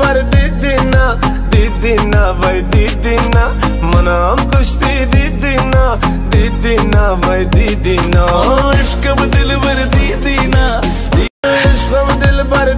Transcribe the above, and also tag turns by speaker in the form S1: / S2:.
S1: पर दीदी ना दीदी ना भाई दीदी ना मनाम कुश्ती दीदी ना दीदी ना भाई दीदी ना
S2: हाँ, इश्क दिल पर दीदी ना
S1: इश्क दिल पर